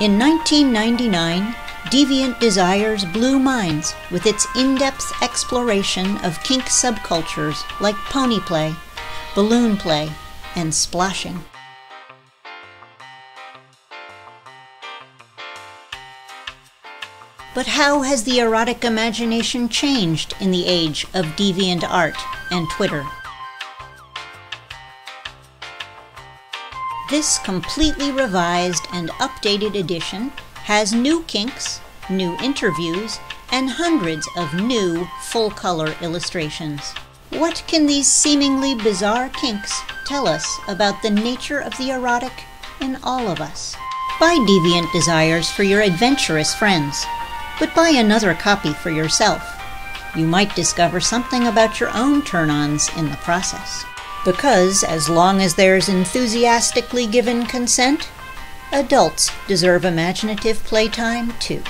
In 1999, Deviant Desires blew minds with its in depth exploration of kink subcultures like pony play, balloon play, and sploshing. But how has the erotic imagination changed in the age of DeviantArt and Twitter? This completely revised and updated edition has new kinks, new interviews, and hundreds of new full color illustrations. What can these seemingly bizarre kinks tell us about the nature of the erotic in all of us? Buy Deviant Desires for your adventurous friends, but buy another copy for yourself. You might discover something about your own turn ons in the process. Because as long as there's enthusiastically given consent, adults deserve imaginative playtime too.